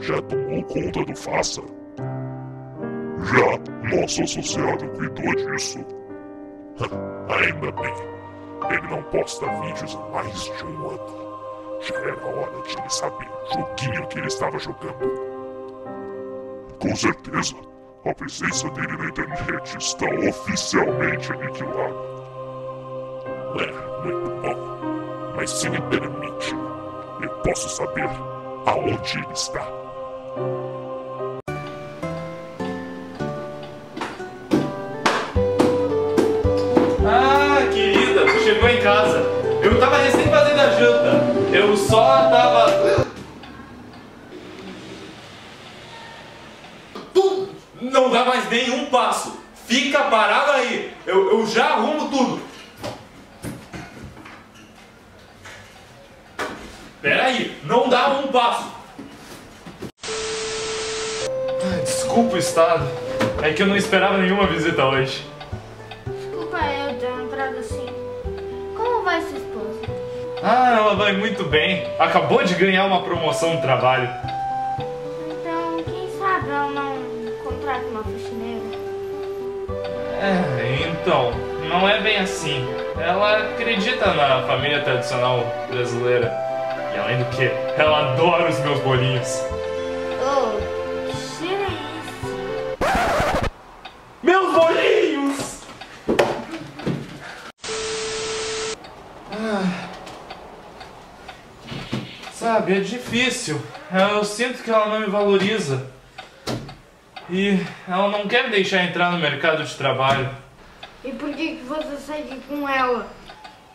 já tomou conta do Faça? Já nosso associado cuidou disso. Ainda bem. Ele não posta vídeos há mais de um ano. Já era hora de ele saber o joguinho que ele estava jogando. Com certeza, a presença dele na internet está oficialmente aniquilada. É, muito bom. Mas se me permite, eu posso saber aonde ele está. Ah, querida, tu chegou em casa. Eu tava recém fazendo a janta. Eu só tava. Não dá mais nenhum passo. Fica parado aí. Eu, eu já arrumo tudo. Pera aí, não dá um passo. Desculpa o estado. É que eu não esperava nenhuma visita hoje. Desculpa eu ter entrado assim. Como vai sua esposa? Ah, ela vai muito bem. Acabou de ganhar uma promoção no trabalho. Então, quem sabe ela não contrata uma faxineira? É, então, não é bem assim. Ela acredita na família tradicional brasileira. E além do que, ela adora os meus bolinhos. Sabe, é difícil. Eu sinto que ela não me valoriza. E ela não quer me deixar entrar no mercado de trabalho. E por que, que você segue com ela?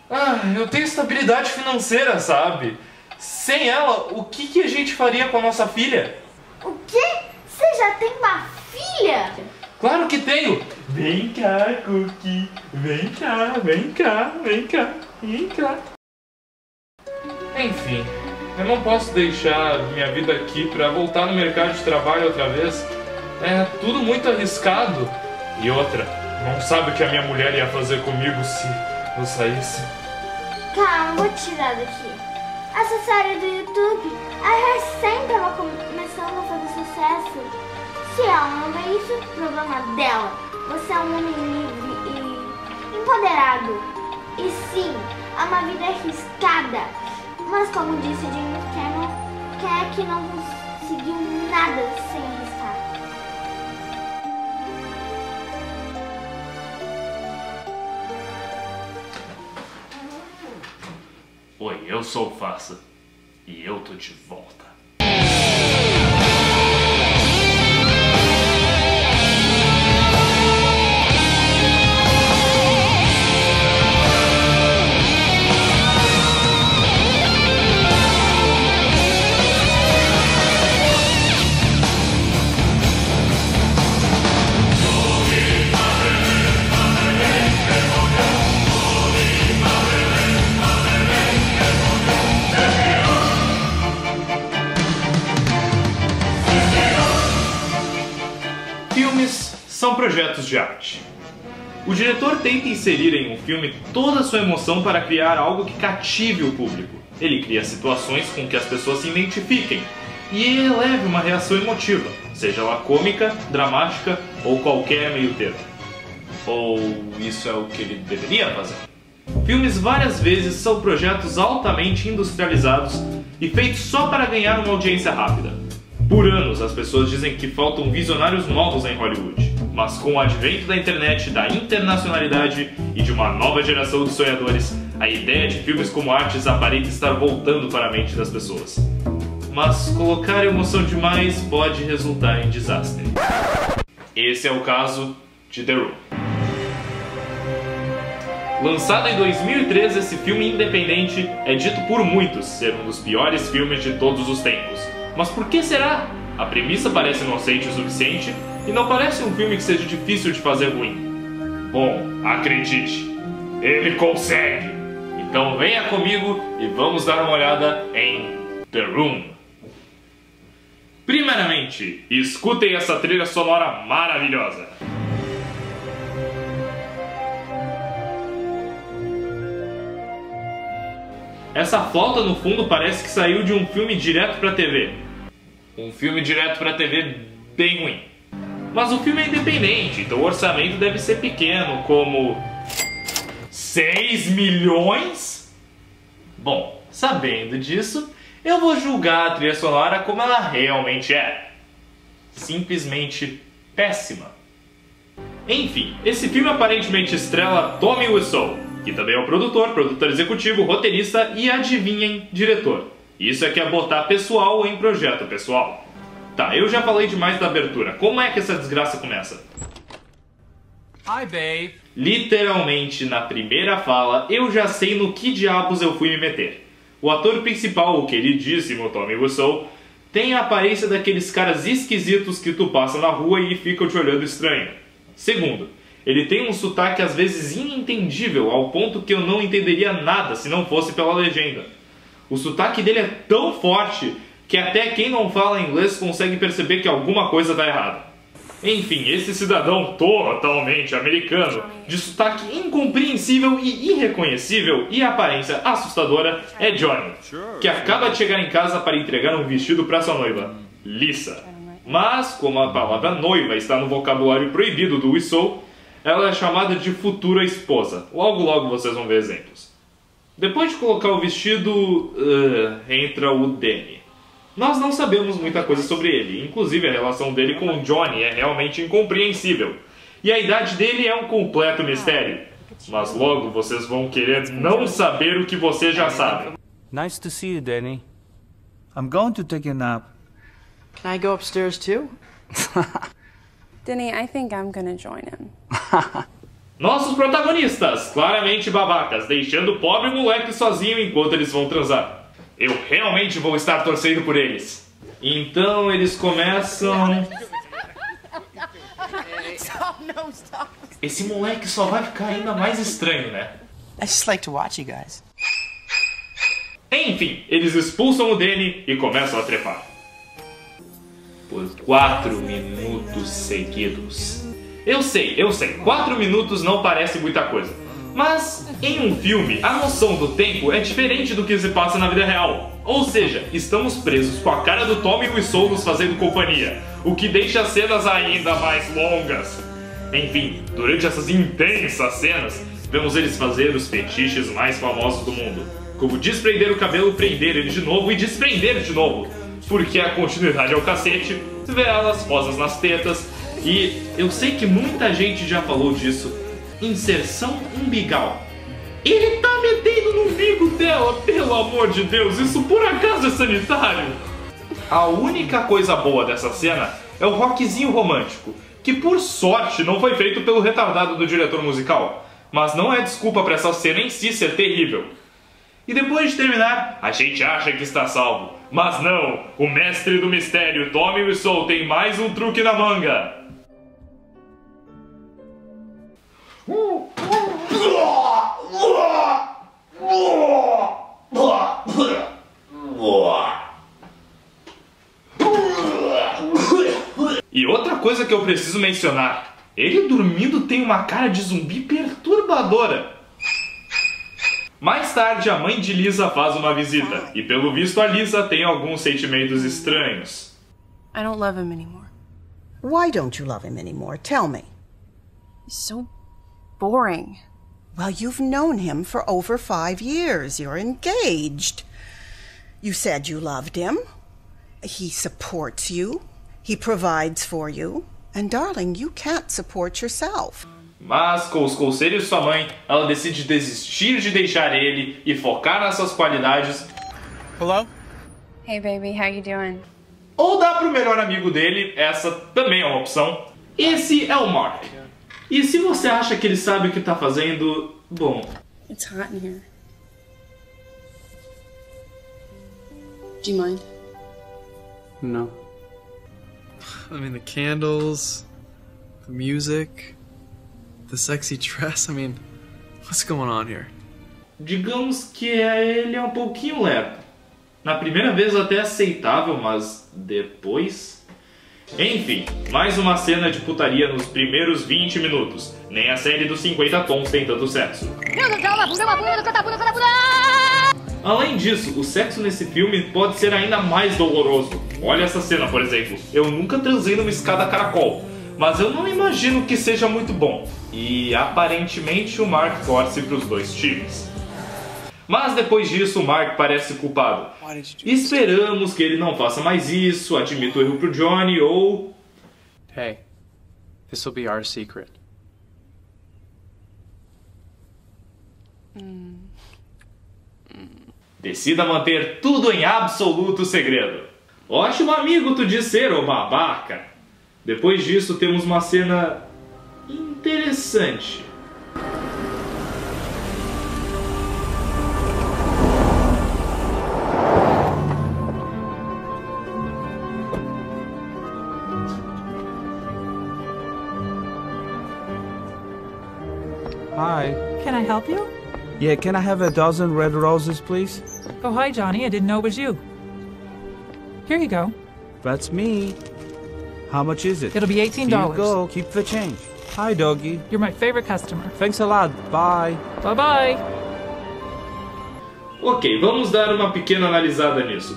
Ah, eu tenho estabilidade financeira, sabe? Sem ela, o que, que a gente faria com a nossa filha? O quê? Você já tem uma filha? Claro que tenho! Vem cá, Cookie! Vem cá, vem cá, vem cá, vem cá. Enfim, eu não posso deixar minha vida aqui pra voltar no mercado de trabalho outra vez. É tudo muito arriscado. E outra, não sabe o que a minha mulher ia fazer comigo se eu saísse. Calma, vou tirar daqui. Essa série do YouTube, a recém tava começando a fazer sucesso. Se ela não vê isso, problema dela. Você é um homem livre e empoderado. E sim, é uma vida arriscada. Mas como disse James Cameron, quer que não conseguiu nada sem arriscar. Oi, eu sou o Faça. E eu tô de volta. Filmes são projetos de arte. O diretor tenta inserir em um filme toda a sua emoção para criar algo que cative o público. Ele cria situações com que as pessoas se identifiquem e eleve uma reação emotiva, seja ela cômica, dramática ou qualquer meio termo. Ou isso é o que ele deveria fazer? Filmes várias vezes são projetos altamente industrializados e feitos só para ganhar uma audiência rápida. Por anos, as pessoas dizem que faltam visionários novos em Hollywood, mas com o advento da internet, da internacionalidade e de uma nova geração de sonhadores, a ideia de filmes como artes aparenta estar voltando para a mente das pessoas. Mas colocar emoção demais pode resultar em desastre. Esse é o caso de The Room. Lançado em 2013, esse filme independente é dito por muitos ser um dos piores filmes de todos os tempos. Mas por que será? A premissa parece inocente o suficiente e não parece um filme que seja difícil de fazer ruim. Bom, acredite, ele consegue! Então venha comigo e vamos dar uma olhada em The Room. Primeiramente, escutem essa trilha sonora maravilhosa. Essa flauta no fundo parece que saiu de um filme direto pra TV. Um filme direto pra TV bem ruim. Mas o filme é independente, então o orçamento deve ser pequeno, como 6 milhões? Bom, sabendo disso, eu vou julgar a trilha sonora como ela realmente é. Simplesmente péssima. Enfim, esse filme aparentemente estrela Tommy Wiseau, que também é o produtor, produtor executivo, roteirista e, adivinhem, diretor. Isso é que é botar pessoal em projeto pessoal. Tá, eu já falei demais da abertura. Como é que essa desgraça começa? Hi, babe. Literalmente, na primeira fala, eu já sei no que diabos eu fui me meter. O ator principal, o queridíssimo Tommy Wiseau, tem a aparência daqueles caras esquisitos que tu passa na rua e ficam te olhando estranho. Segundo, ele tem um sotaque às vezes inentendível, ao ponto que eu não entenderia nada se não fosse pela legenda. O sotaque dele é tão forte que até quem não fala inglês consegue perceber que alguma coisa está errada. Enfim, esse cidadão totalmente americano, de sotaque incompreensível e irreconhecível e aparência assustadora, é Johnny, que acaba de chegar em casa para entregar um vestido para sua noiva, Lisa. Mas, como a palavra noiva está no vocabulário proibido do Whistle, ela é chamada de futura esposa. Logo logo vocês vão ver exemplos. Depois de colocar o vestido, uh, entra o Danny. Nós não sabemos muita coisa sobre ele, inclusive a relação dele com o Johnny é realmente incompreensível. E a idade dele é um completo mistério. Mas logo vocês vão querer não saber o que você já sabe. Nice to see you, Danny. I'm going to take a nap. Can I go upstairs too? Denny, I think I'm gonna join him. Nossos protagonistas, claramente babacas, deixando o pobre moleque sozinho enquanto eles vão transar. Eu realmente vou estar torcendo por eles. Então eles começam. Esse moleque só vai ficar ainda mais estranho, né? I just like to watch you guys. Enfim, eles expulsam o Danny e começam a trepar. Por quatro minutos seguidos. Eu sei, eu sei, quatro minutos não parece muita coisa. Mas em um filme, a noção do tempo é diferente do que se passa na vida real. Ou seja, estamos presos com a cara do Tommy Wiseau nos fazendo companhia, o que deixa as cenas ainda mais longas. Enfim, durante essas intensas cenas, vemos eles fazer os fetiches mais famosos do mundo, como desprender o cabelo, prender ele de novo e desprender de novo, porque a continuidade é o cacete, vê elas posas nas tetas, e eu sei que muita gente já falou disso, inserção umbigal. Ele tá metendo no umbigo dela, pelo amor de Deus, isso por acaso é sanitário? A única coisa boa dessa cena é o rockzinho romântico, que por sorte não foi feito pelo retardado do diretor musical, mas não é desculpa para essa cena em si ser terrível. E depois de terminar, a gente acha que está salvo. Mas não, o mestre do mistério, Tommy Wiseau, tem mais um truque na manga. E outra coisa que eu preciso mencionar: ele dormindo tem uma cara de zumbi perturbadora. Mais tarde, a mãe de Lisa faz uma visita, e pelo visto a Lisa tem alguns sentimentos estranhos. I don't love him anymore. Why don't you love him anymore? Tell me. He's so boring. Well, you've known him for over five years. You're engaged. You said you loved him. He supports you. He provides for you. And darling, you can't support yourself. Mas, com os conselhos de sua mãe, ela decide desistir de deixar ele e focar nas suas qualidades, Hello? Hey, baby, how you doing? ou dar pro melhor amigo dele, essa também é uma opção. Esse é o Mark. E se você acha que ele sabe o que tá fazendo, bom, It's hot in here. Do you mind? No. I mean, the candles, the music, the sexy dress. I mean, what's going on here? digamos que é- ele é um pouquinho lerdo. Na primeira vez até aceitável, mas depois. Enfim, mais uma cena de putaria nos primeiros 20 minutos. Nem a série dos 50 tons tem tanto sexo. Além disso, o sexo nesse filme pode ser ainda mais doloroso. Olha essa cena, por exemplo. Eu nunca transei numa escada caracol, mas eu não imagino que seja muito bom. E aparentemente o Mark torce para os dois times. Mas depois disso, o Mark parece culpado. Esperamos que ele não faça mais isso, admita o erro pro Johnny ou. Hey, this will be our secret. Decida manter tudo em absoluto segredo. Ótimo amigo tu de ser, ô babaca! Depois disso, temos uma cena interessante. Can I help you? Yeah, can I have a dozen red roses, please? Oh, hi, Johnny. I didn't know it was you. Here you go. That's me. How much is it? It'll be $18. Here you go. Keep the change. Hi, doggy. You're my favorite customer. Thanks a lot. Bye. Bye bye. Ok, vamos dar uma pequena analisada nisso.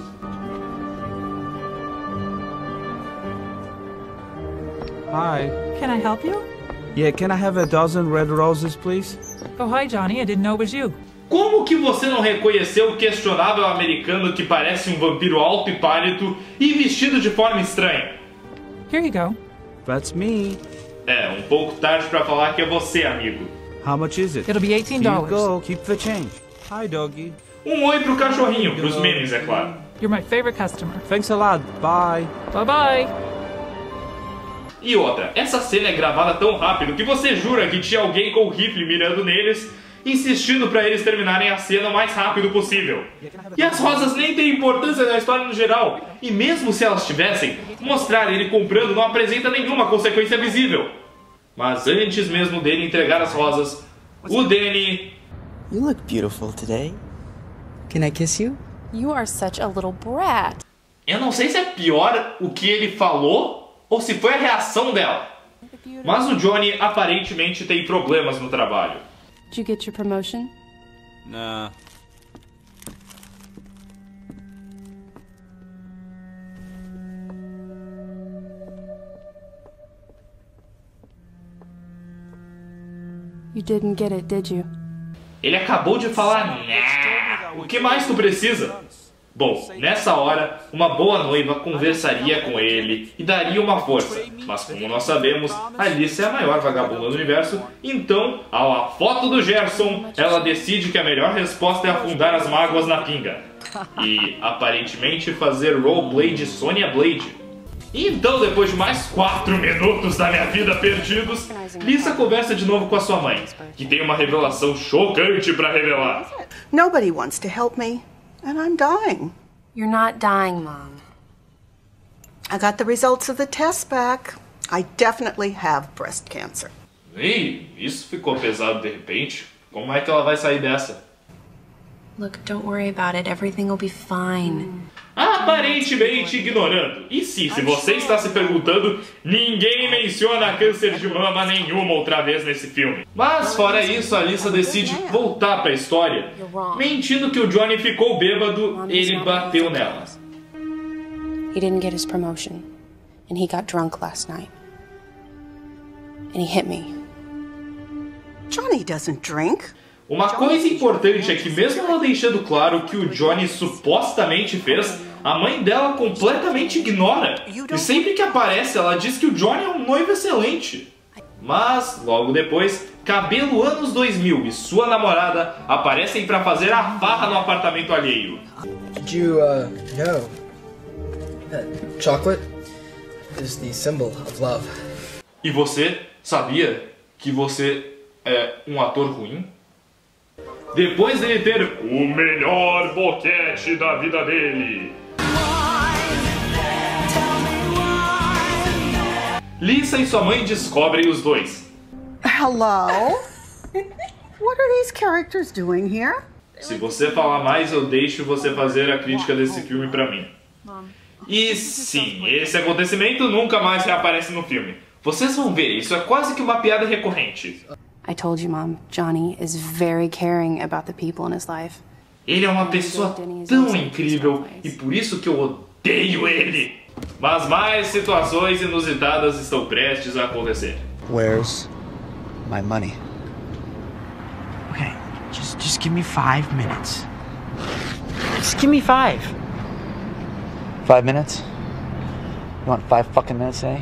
Hi. Can I help you? Yeah, can I have a dozen red roses, please? Oh, hi, Johnny. I didn't know it was you. Como que você não reconheceu o questionável americano que parece um vampiro alto e pálido e vestido de forma estranha? Here you go. That's me. É, um pouco tarde pra falar que é você, amigo. How much is it? It'll be Here you $18. go. Keep the change. Hi, doggy. Um oi pro cachorrinho, pros memes, é claro. You're my favorite customer. Thanks a lot. Bye. Bye bye. E outra, essa cena é gravada tão rápido que você jura que tinha alguém com o rifle mirando neles, insistindo pra eles terminarem a cena o mais rápido possível. E as rosas nem têm importância na história no geral, e mesmo se elas tivessem, mostrar ele comprando não apresenta nenhuma consequência visível. Mas antes mesmo dele entregar as rosas, o Danny You look beautiful today. Can I kiss you? You are such a little brat. Eu não sei se é pior o que ele falou ou se foi a reação dela. Mas o Johnny aparentemente tem problemas no trabalho. Did you get your promotion? Nah. You didn't get it, did you? Ele acabou de falar né. O que mais tu precisa? Bom, nessa hora, uma boa noiva conversaria com ele e daria uma força. Mas como nós sabemos, Alice é a maior vagabunda do universo, então, ao a foto do Gerson, ela decide que a melhor resposta é afundar as mágoas na pinga. E, aparentemente, fazer roleplay de Sonya Blade. Então, depois de mais 4 minutos da minha vida perdidos, Lisa conversa de novo com a sua mãe, que tem uma revelação chocante pra revelar. Nobody wants to help me, and I'm dying. You're not dying, Mom. I got the results of the test back. I definitely have breast cancer. Ih, isso ficou pesado de repente. Como é que ela vai sair dessa? Look, don't worry about it. Everything will be fine. Aparentemente ignorando. E sim, se você está se perguntando, ninguém menciona câncer de mama nenhuma outra vez nesse filme. Mas fora isso, a Lisa decide voltar para a história, mentindo que o Johnny ficou bêbado, ele bateu nela. He didn't get his promotion, and he got drunk last night. And he hit me. Johnny doesn't drink. Uma coisa importante é que, mesmo ela deixando claro que o Johnny supostamente fez, a mãe dela completamente ignora. E sempre que aparece, ela diz que o Johnny é um noivo excelente. Mas, logo depois, Cabelo Anos 2000 e sua namorada aparecem para fazer a farra no apartamento alheio. Did you, uh, know that chocolate is the symbol of love? E você sabia que você é um ator ruim? Depois dele ter o melhor boquete da vida dele. Lisa e sua mãe descobrem os dois. Hello? what are these characters doing here? Se você falar mais, eu deixo você fazer a crítica desse filme pra mim. E sim, esse acontecimento nunca mais reaparece no filme. Vocês vão ver, isso é quase que uma piada recorrente. I told you, Mom, Johnny is very caring about the people in his life. Ele é uma pessoa tão incrível e por isso que eu odeio ele. Mas mais situações inusitadas estão prestes a acontecer. Where's my money? Okay, just just give me five minutes. Just give me five. Five minutes? You want five fucking minutes, eh?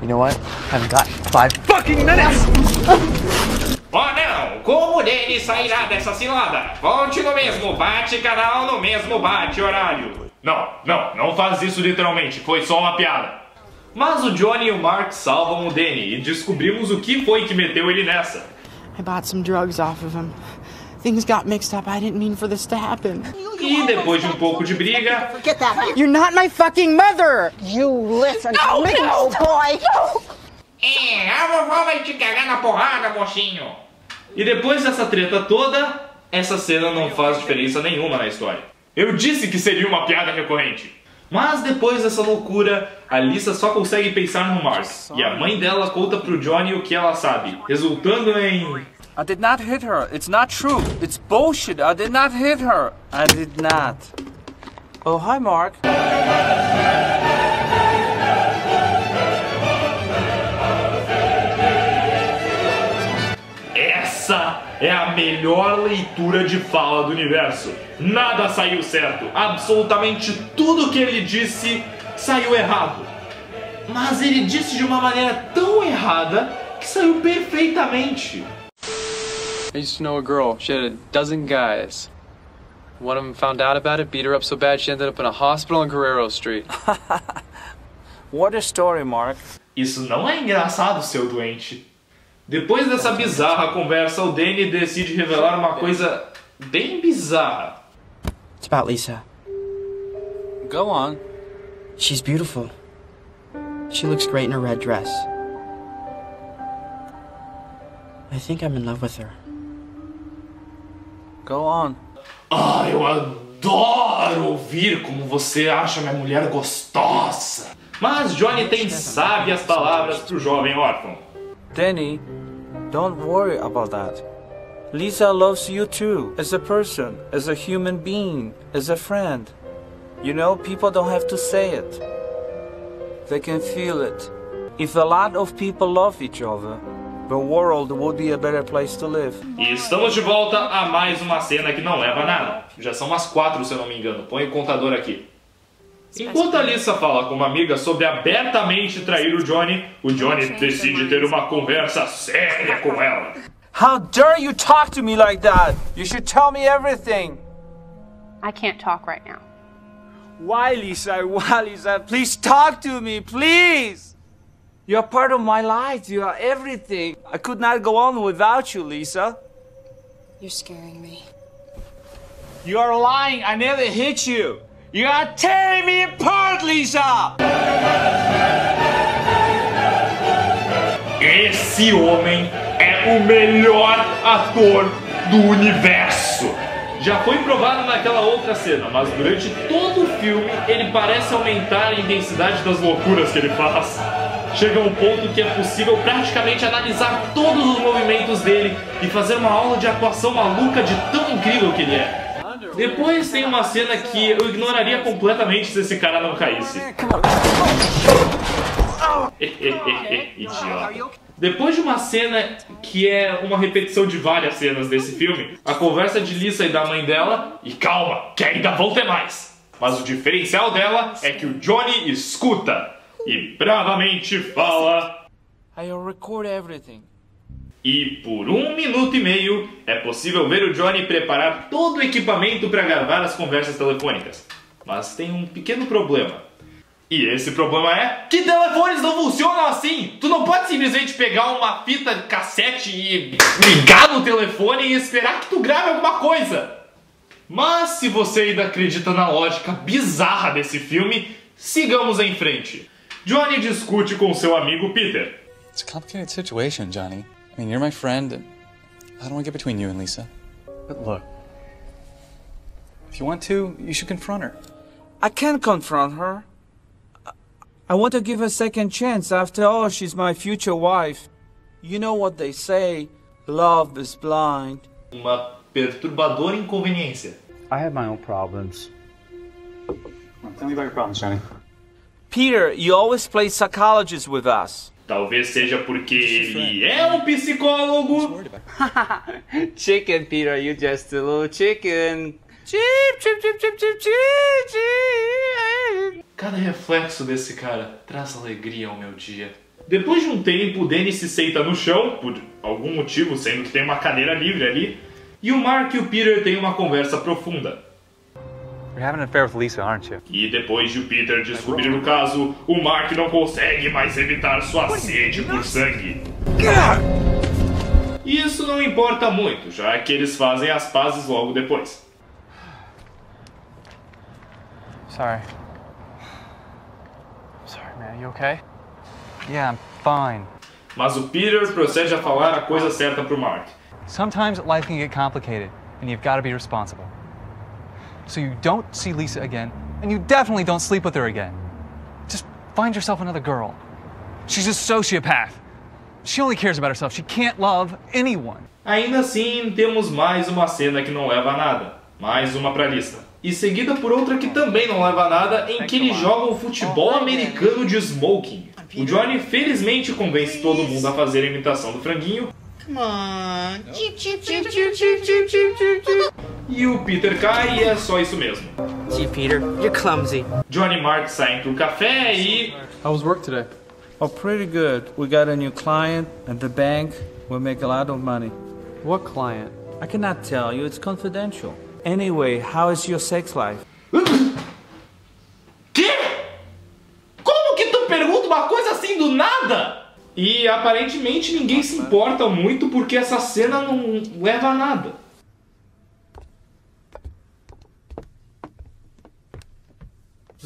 You know what? I haven't got five fucking minutes! Como dele sairá dessa cilada? Volte no mesmo bate-canal, no mesmo bate-horário. Não, não, não faz isso literalmente, foi só uma piada. Mas o Johnny e o Mark salvam o Danny e descobrimos o que foi que meteu ele nessa. I bought some drugs off of him. Things got mixed up. I didn't mean for this to happen. E depois de um pouco de briga, Get that. You're not my fucking mother. You listen No, to me, no, boy. É, a vovó vai te cagar na porrada, mocinho. E depois dessa treta toda, essa cena não faz diferença nenhuma na história. Eu disse que seria uma piada recorrente. Mas depois dessa loucura, a Lisa só consegue pensar no Mark. E a mãe dela conta pro Johnny o que ela sabe, resultando em. I did not hit her. It's not true. It's bullshit. I did not hit her. I did not. Oh, hi, Mark. É a melhor leitura de fala do universo. Nada saiu certo. Absolutamente tudo que ele disse saiu errado. Mas ele disse de uma maneira tão errada que saiu perfeitamente. I used to know a girl. She had a dozen guys. One of them found out about it, beat her up so bad she ended up in a hospital on Guerrero Street. What a story, Mark. Isso não é engraçado, seu doente. Depois dessa bizarra conversa, o Danny decide revelar uma coisa bem bizarra. It's about Lisa. Go on. She's beautiful. She looks great in a red dress. I think I'm in love with her. Go on. Ah, eu adoro ouvir como você acha minha mulher gostosa. Mas Johnny tem sábias palavras pro jovem órfão. Danny, don't worry about that. Lisa loves you too, as a person, as a human being, as a friend. You know, people don't have to say it. They can feel it. If a lot of people love each other, the world would be a better place to live. E estamos de volta a mais uma cena que não leva nada. Já são umas quatro, se eu não me engano. Põe o contador aqui. Enquanto a Lisa fala com uma amiga sobre abertamente trair o Johnny, o Johnny decide ter uma conversa séria com ela. How dare you talk to me like that? You should tell me everything. I can't talk right now. Why, Lisa? Why, Lisa? Please talk to me, please. You're part of my life. You are everything. I could not go on without you, Lisa. You're scaring me. You are lying. I never hit you. You are tearing me apart, Lisa. Esse homem é o melhor ator do universo. Já foi provado naquela outra cena, mas durante todo o filme ele parece aumentar a intensidade das loucuras que ele faz. Chega um ponto que é possível praticamente analisar todos os movimentos dele e fazer uma aula de atuação maluca de tão incrível que ele é. Depois tem uma cena que eu ignoraria completamente se esse cara não caísse. Idiota. Depois de uma cena que é uma repetição de várias cenas desse filme, a conversa de Lisa e da mãe dela, e calma, que ainda vão ter mais. Mas o diferencial dela é que o Johnny escuta e bravamente fala. I'll record everything. E por um minuto e meio é possível ver o Johnny preparar todo o equipamento para gravar as conversas telefônicas. Mas tem um pequeno problema. E esse problema é que telefones não funcionam assim. Tu não pode simplesmente pegar uma fita cassete e ligar no telefone e esperar que tu grave alguma coisa. Mas se você ainda acredita na lógica bizarra desse filme, sigamos em frente. Johnny discute com seu amigo Peter. It's a complicated situation, Johnny. I mean, you're my friend, and I don't want to get between you and Lisa. But look, if you want to, you should confront her. I can't confront her. I- I want to give her a second chance. After all, she's my future wife. You know what they say love is blind. Uma perturbadora inconveniência. I have my own problems. Tell me about your problems, Johnny. Peter, you always play psychologist with us. Talvez seja porque ele é um psicólogo. chicken, Peter, you just a little chicken. Chip, chip, chip, chip, chip, chip. Cada reflexo desse cara traz alegria ao meu dia. Depois de um tempo, Danny se senta no chão, por algum motivo, sendo que tem uma cadeira livre ali, e o Mark e o Peter têm uma conversa profunda. You're having an affair with Lisa, aren't you? E depois de o Peter descobrir o caso, o Mark não consegue mais evitar sua sede por sangue. E isso não importa muito, já que eles fazem as pazes logo depois. Sorry. Sorry, man. You okay? Yeah, I'm fine. Mas o Peter procede a falar a coisa certa pro Mark. Sometimes life can get complicated, and you've got to be responsible. So you don't see Lisa again, and you definitely don't sleep with her again. Just find yourself another girl. She's a sociopath. She only cares about herself. She can't love anyone. Ainda assim, temos mais uma cena que não leva a nada. Mais uma pra lista. E seguida por outra que também não leva a nada, em que eles jogam futebol americano de smoking. O Johnny felizmente convence todo mundo a fazer a imitação do franguinho. Come on. E o Peter cai e é só isso mesmo. Gee, Peter, you're clumsy. Johnny e Mark saem pro café e. How was work today? Oh, pretty good. We got a new client at the bank. We'll make a lot of money. What client? I cannot tell you, it's confidential. Anyway, how is your sex life? Quê? Como que tu pergunta uma coisa assim do nada? E aparentemente ninguém se importa muito porque essa cena não leva a nada.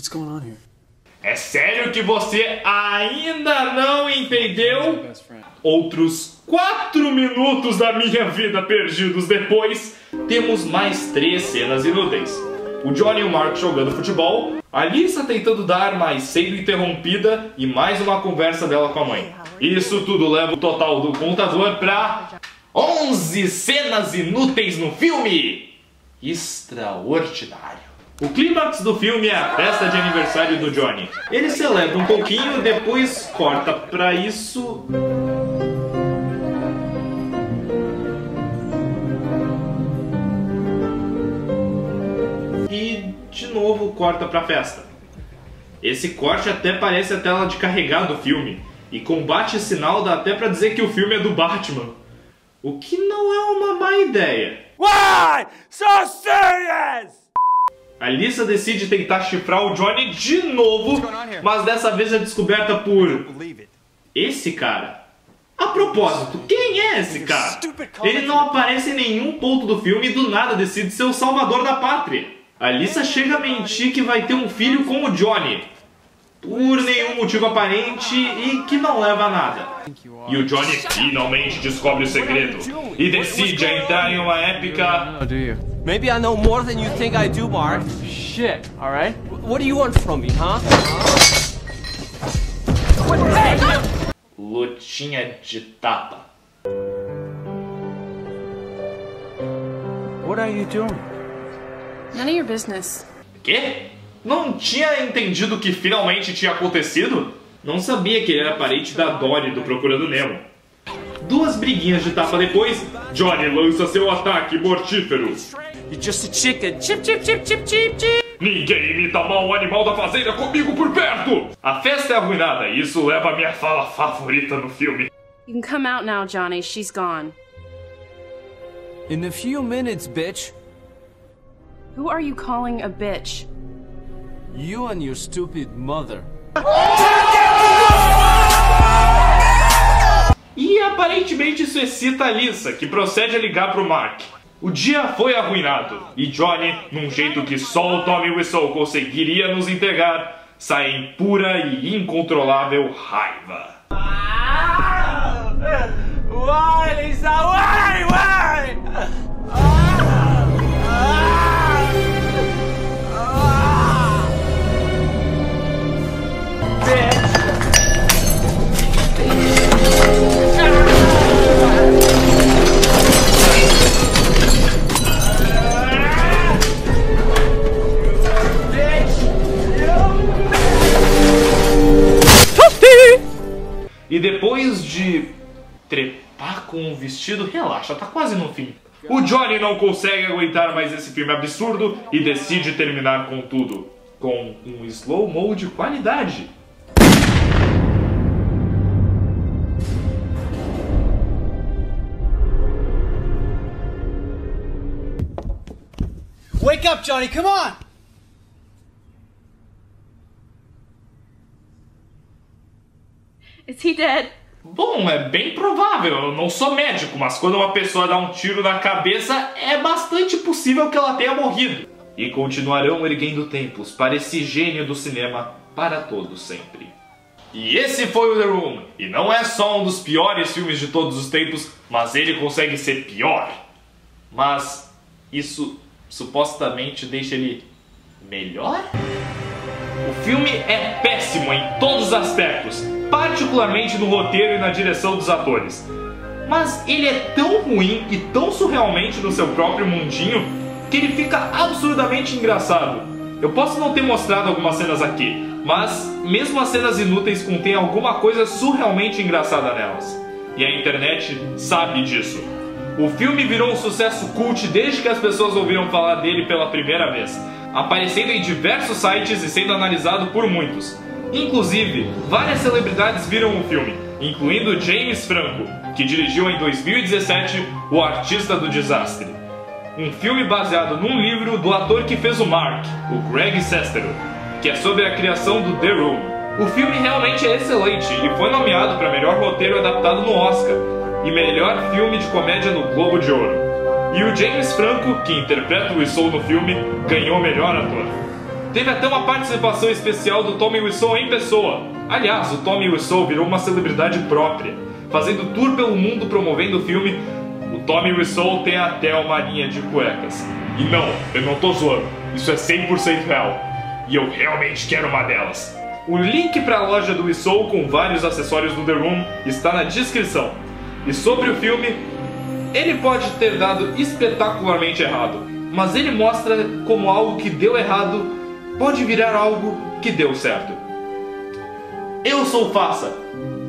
What's going on here? É sério que você ainda não entendeu? Outros 4 minutos da minha vida perdidos depois, temos mais três cenas inúteis. O Johnny e o Mark jogando futebol, a Lisa tentando dar, mas sendo interrompida, e mais uma conversa dela com a mãe. Isso tudo leva o total do contador pra 11 cenas inúteis no filme! Extraordinário. O clímax do filme é a festa de aniversário do Johnny. Ele celebra um pouquinho, depois corta pra isso. E de novo corta pra festa. Esse corte até parece a tela de carregar do filme. E combate sinal dá até pra dizer que o filme é do Batman. O que não é uma má ideia. Why so serious? A Lisa decide tentar chifrar o Johnny de novo, mas dessa vez é descoberta por esse cara. A propósito, quem é esse cara? Ele não aparece em nenhum ponto do filme e do nada decide ser o salvador da pátria. A Lisa chega a mentir que vai ter um filho com o Johnny. Por nenhum motivo aparente e que não leva a nada. E o Johnny finalmente descobre o segredo e decide entrar em uma épica? Maybe I know more than you think I do, Mark. Shit, alright? What do you want from me, huh? lutinha de tapa. What are you doing? None of your business. Quê? Não tinha entendido o que finalmente tinha acontecido? Não sabia que ele era parente da Dory do Procurando Nemo. Duas briguinhas de tapa depois, Johnny lança seu ataque mortífero. You're just a chicken. Chip, chip, chip, chip, chip, chip. Ninguém imita mal o animal da fazenda comigo por perto! A festa é arruinada e isso leva a minha fala favorita no filme. You can come out now, Johnny. She's gone. In a few minutes, bitch. Who are you calling a bitch? You and your stupid mother. E aparentemente isso excita a Lisa, que procede a ligar pro Mark. O dia foi arruinado e Johnny, num jeito que só o Tommy Wiseau conseguiria nos entregar, sai em pura e incontrolável raiva. Why, Lisa? Why? Why? E depois de trepar com um vestido, relaxa, tá quase no fim. O Johnny não consegue aguentar mais esse filme absurdo e decide terminar com tudo. Com um slow-mo de qualidade. Wake up, Johnny, come on! Is he dead? Bom, é bem provável. Eu não sou médico, mas quando uma pessoa dá um tiro na cabeça, é bastante possível que ela tenha morrido. E continuarão erguendo templos para esse gênio do cinema para todo sempre. E esse foi o The Room. E não é só um dos piores filmes de todos os tempos, mas ele consegue ser pior. Mas isso supostamente deixa ele melhor? O filme é péssimo em todos os aspectos, particularmente no roteiro e na direção dos atores. Mas ele é tão ruim e tão surrealmente no seu próprio mundinho que ele fica absurdamente engraçado. Eu posso não ter mostrado algumas cenas aqui, mas mesmo as cenas inúteis contêm alguma coisa surrealmente engraçada nelas. E a internet sabe disso. O filme virou um sucesso cult desde que as pessoas ouviram falar dele pela primeira vez, aparecendo em diversos sites e sendo analisado por muitos. Inclusive, várias celebridades viram o filme, incluindo James Franco, que dirigiu em 2017 O Artista do Desastre. Um filme baseado num livro do ator que fez o Mark, o Greg Sestero, que é sobre a criação do The Room. O filme realmente é excelente e foi nomeado para melhor roteiro adaptado no Oscar e melhor filme de comédia no Globo de Ouro. E o James Franco, que interpreta o Wiseau no filme, ganhou melhor ator. Teve até uma participação especial do Tommy Wiseau em pessoa. Aliás, o Tommy Wiseau virou uma celebridade própria, fazendo tour pelo mundo promovendo o filme. O Tommy Wiseau tem até uma linha de cuecas. E não, eu não tô zoando, isso é 100% real. E eu realmente quero uma delas. O link para a loja do Wiseau com vários acessórios do The Room está na descrição. E sobre o filme, ele pode ter dado espetacularmente errado, mas ele mostra como algo que deu errado pode virar algo que deu certo. Eu sou Faça,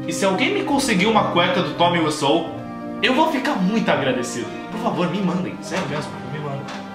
e se alguém me conseguir uma cueca do Tommy Wiseau, eu vou ficar muito agradecido. Por favor, me mandem, sério mesmo, me mandem.